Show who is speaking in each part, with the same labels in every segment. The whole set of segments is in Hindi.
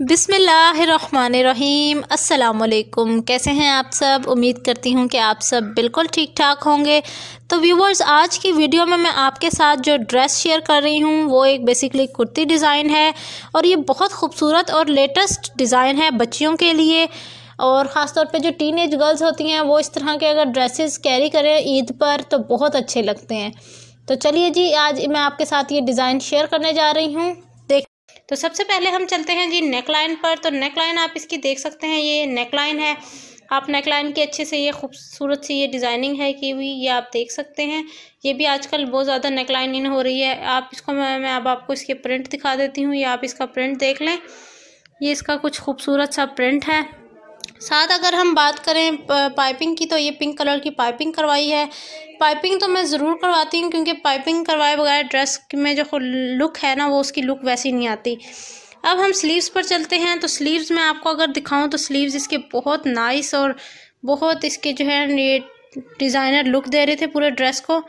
Speaker 1: बिसमीम अस्सलाम कैसे हैं आप सब? उम्मीद करती हूँ कि आप सब बिल्कुल ठीक ठाक होंगे। तो व्यूवर्स आज की वीडियो में मैं आपके साथ जो ड्रेस शेयर कर रही हूँ, वो एक बेसिकली कुर्ती डिज़ाइन है और ये बहुत खूबसूरत और लेटेस्ट डिज़ाइन है बच्चियों के लिए। और ख़ास तौर पे जो टीन एज गर्ल्स होती हैं, वो इस तरह के अगर ड्रेसेस कैरी करें ईद पर तो बहुत अच्छे लगते हैं। तो चलिए जी, आज मैं आपके साथ ये डिज़ाइन शेयर करने जा रही हूँ। तो सबसे पहले हम चलते हैं जी नेकलाइन पर। तो नेकलाइन आप इसकी देख सकते हैं, ये नेकलाइन है। आप नेकलाइन की अच्छे से ये खूबसूरत सी ये डिज़ाइनिंग है कि हुई ये आप देख सकते हैं। ये भी आजकल बहुत ज़्यादा नेकलाइन इन हो रही है। आप इसको मैं मैं अब आपको इसके प्रिंट दिखा देती हूँ। या आप इसका प्रिंट देख लें। ये इसका कुछ खूबसूरत सा प्रिंट है। साथ अगर हम बात करें पाइपिंग की तो ये पिंक कलर की पाइपिंग करवाई है। पाइपिंग तो मैं ज़रूर करवाती हूँ, क्योंकि पाइपिंग करवाए बगैर ड्रेस में जो लुक है ना, वो उसकी लुक वैसी नहीं आती। अब हम स्लीव्स पर चलते हैं तो स्लीव्स में आपको अगर दिखाऊँ तो स्लीव्स इसके बहुत नाइस और बहुत इसके जो है, ये डिज़ाइनर लुक दे रहे थे पूरे ड्रेस को।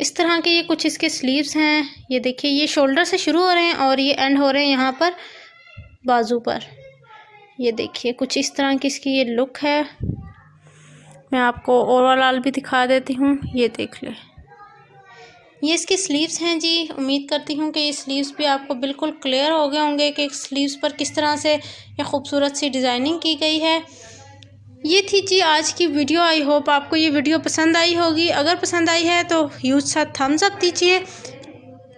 Speaker 1: इस तरह के ये कुछ इसके स्लीव्स हैं। ये देखिए, ये शोल्डर से शुरू हो रहे हैं और ये एंड हो रहे हैं यहाँ पर बाजू पर। ये देखिए, कुछ इस तरह की इसकी ये लुक है। मैं आपको ओवरऑल भी दिखा देती हूँ, ये देख ले। ये इसके स्लीव्स हैं जी। उम्मीद करती हूँ कि ये स्लीव्स भी आपको बिल्कुल क्लियर हो गए होंगे कि स्लीव्स पर किस तरह से ये खूबसूरत सी डिज़ाइनिंग की गई है। ये थी जी आज की वीडियो आई होप आपको ये वीडियो पसंद आई होगी। अगर पसंद आई है तो यूज़ साथ थम्स अप दीजिए।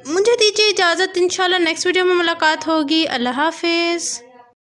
Speaker 1: मुझे दीजिए इजाज़त। इंशाल्लाह नेक्स्ट वीडियो में मुलाकात होगी। अल्लाह हाफिज़।